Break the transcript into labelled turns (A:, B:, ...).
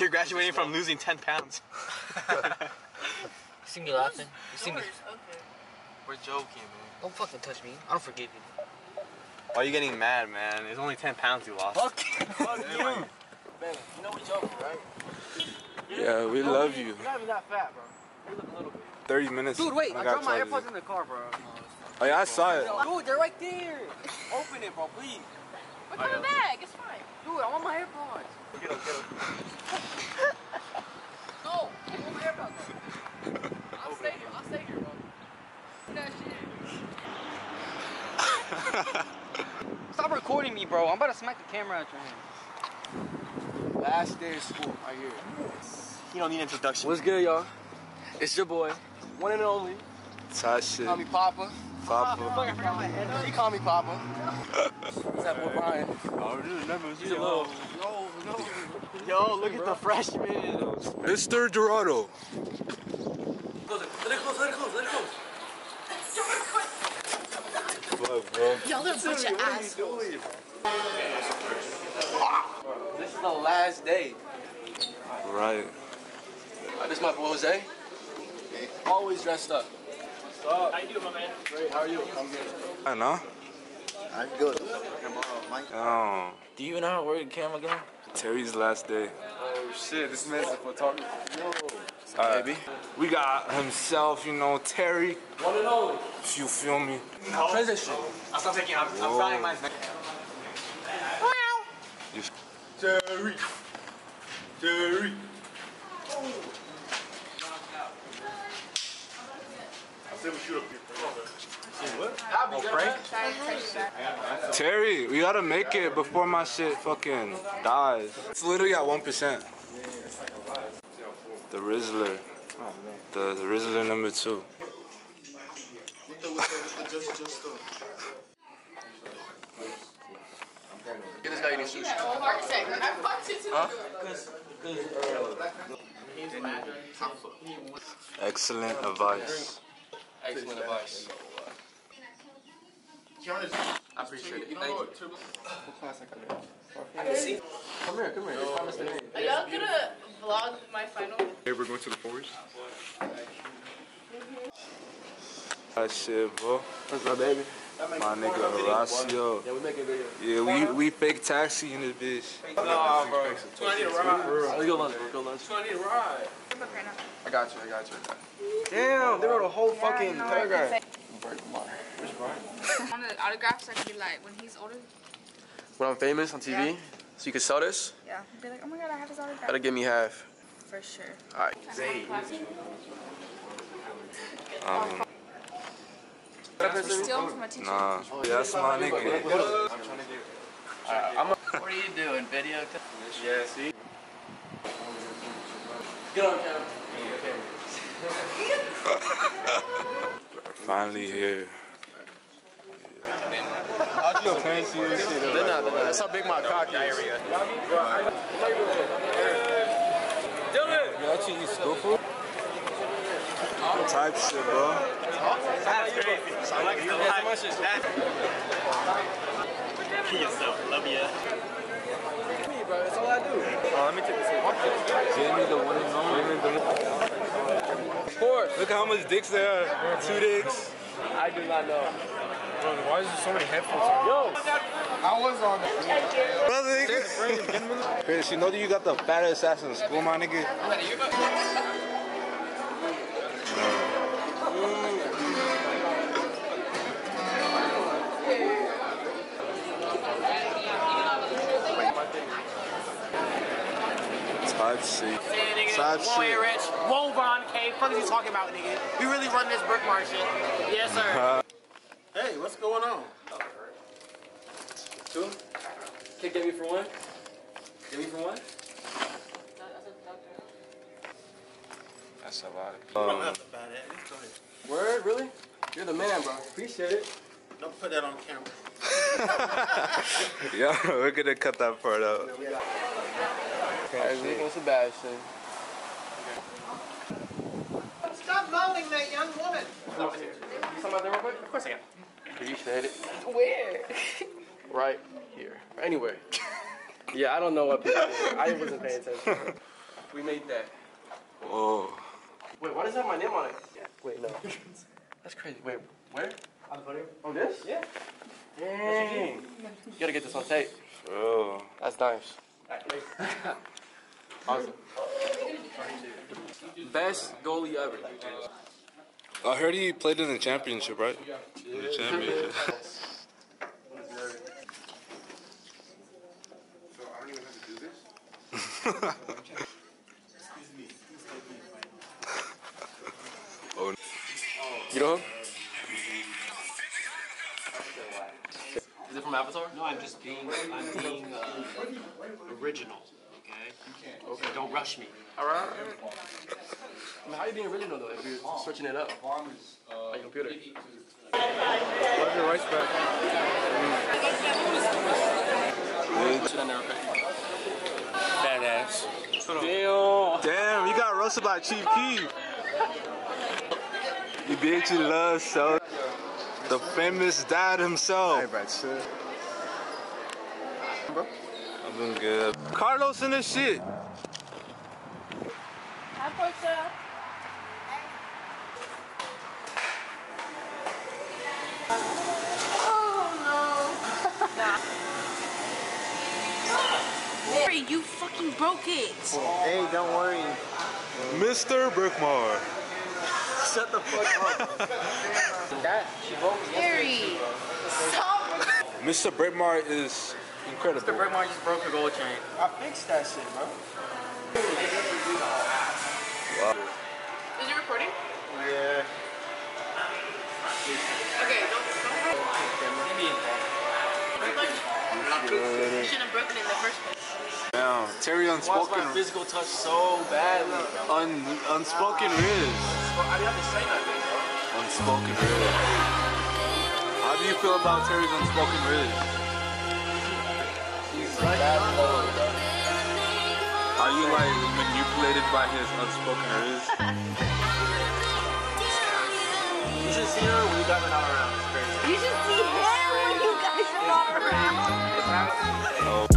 A: You're graduating from losing 10 pounds.
B: You see me laughing? You see me?
A: We're joking, man.
B: Don't fucking touch me. I don't forgive you.
A: Why are you getting mad, man? It's only 10 pounds you lost.
B: Fuck you. Fuck you. Man, you know we joking, right?
C: Yeah, we love you.
B: You're not even that fat, bro. You look a little bit.
C: 30 minutes.
B: Dude, wait. I,
C: got
B: dropped my
C: charges.
B: AirPods in the car, bro.
C: Oh yeah, I saw it.
B: Dude, they're right there. Open it, bro, please.
D: We're coming back. It's fine.
B: Dude, I want my AirPods.
A: Get up, get up.
D: No, I want my AirPods. I'll stay here. I'll stay here, bro. That shit.
B: Stop recording me, bro. I'm about to smack the camera out your hand.
E: Last day of school, right here.
A: You don't need introduction.
B: What's good, y'all? It's your boy, one and only.
C: Tight shit.
E: Call me Papa.
C: Papa.
B: I forgot my head.
E: She call me Papa. What's that boy Brian?
B: He's a little.
A: Yo, look at the freshman.
C: Mr. Dorado.
B: Let it close. Let it close. Let it close.
C: Fuck, bro.
D: Y'all are a bunch of assholes.
E: This is the last day.
C: Right.
E: This is my boy Jose. Always dressed up.
B: How you doing, my man?
E: Great, how are you? I'm good.
C: I know.
F: I'm good.
C: Oh,
B: Do you know how to work a camera again?
C: Terry's last day.
E: Oh shit, this man's a photographer. Yo.
C: Alright. We got himself, you know, Terry.
B: One and only.
C: You feel me? No.
E: Transition.
A: I'm not taking I'm, I'm trying my
E: Jerry. Jerry.
C: Terry, oh. We gotta make it before my shit fucking dies. It's literally at 1%. The Rizzler. The, the Rizzler number two.
E: Get this guy eating sushi.
D: Heart attack. I fucked it too.
C: Excellent advice.
E: Excellent advice. I appreciate it. Thank you. What class I come in? Come here, come here. You promised the name.
D: Are y'all gonna vlog my final?
C: Hey, we're going to the forest. That shit, bro.
E: What's up, baby?
C: My nigga Horacio.
E: Yeah, we making video.
C: Yeah, we we fake taxi in this bitch.
E: Nah, bro. Let's go lunch. Let's go lunch.
D: right
E: I got you. I got you.
B: Damn, they wrote a whole fucking paragraph.
E: Break my heart. Where's Brian?
D: On the autographs I can be like, when he's older.
E: When I'm famous on TV, so you can sell this,
D: Yeah. Be like, oh my god, I have his autograph.
E: gotta give me half.
D: For sure.
E: All right.
C: Um,
D: Stealing from my teacher.
C: nah, that's my nigga.
B: What are you doing? Video?
E: Yeah, see?
B: Get on camera.
C: Finally here.
E: They're not, they're not. That's how big my cock is.
C: You actually eat school food? Type shit, bro.
A: That's crazy. I like the life. Yourself, love ya.
E: bro. That's all I do.
A: Oh, let me take this.
C: Jamie, the one and only.
E: Of course.
C: Look how much dicks there are. Two dicks.
E: I do not know.
C: Why is there so many headphones on?
E: Yo. I was on
C: Brother, Chris, you know that you got the fattest ass in school, my nigga? Type shit. Type
G: Whoa,
C: shit.
G: Rich. Whoa, Von K. Fuck is you talking about, nigga? We really run this brick market. Yes, sir.
F: Hey, what's going on?
B: Two? Can get me for one? Get me for one?
C: That's a lot.
F: Don't
C: Um,
F: have to buy that. Go ahead.
E: Word, really? You're the man, bro. Appreciate it.
F: Don't put that on camera.
C: yeah, we're gonna cut that part out.
E: Hey, what's the bad shit?
G: Stop mowing that young woman.
E: Come out there real quick?
G: Of course I can.
E: You should hit it
G: Where?
E: right here. Anyway. Yeah, I don't know what people did. I wasn't paying attention. We made that.
C: Oh.
E: Wait, why does it have my name on it? Yeah. Wait, no. That's crazy. Wait, where? On the podium. On this? Yeah. Dang. You gotta get this on tape.
C: Oh.
E: That's nice. awesome. Best goalie ever.
C: I heard he played in the championship, right? In the championship. oh,
E: You know him? Is it from Avatar?
B: No, I'm just being, I'm being uh, original. Okay. Okay. Don't rush me.
E: Alright. I mean, how you being original though if you're oh. switching it up uh, on your computer?
C: Where's your rice back?
E: Shit I never paid.
B: Badass.
C: Damn, you got roasted by Chief Keef. You bitch, you love so. The famous dad himself. I'm doing good. Carlos in this shit.
D: Hi, Portia.
H: Harry, you fucking broke it.
F: Hey, don't worry.
C: Mr. Berkmar.
F: Shut the fuck up.
H: Broke Harry, stop.
C: Mr. Berkmar is incredible.
E: Mr. Berkmar just broke a gold chain.
F: I fixed that shit, bro.
C: Now, Terry
E: Why is
C: unspoken,
E: my physical touch so badly?
C: un, unspoken Rizz.
E: I didn't have to say nothing, bro.
C: Unspoken Rizz. How do you feel about Terry's unspoken Rizz? Are you like manipulated by his unspoken Rizz?
E: You should see her when you guys are not around. It's crazy.
H: You should see him when you guys are not around.
C: Oh.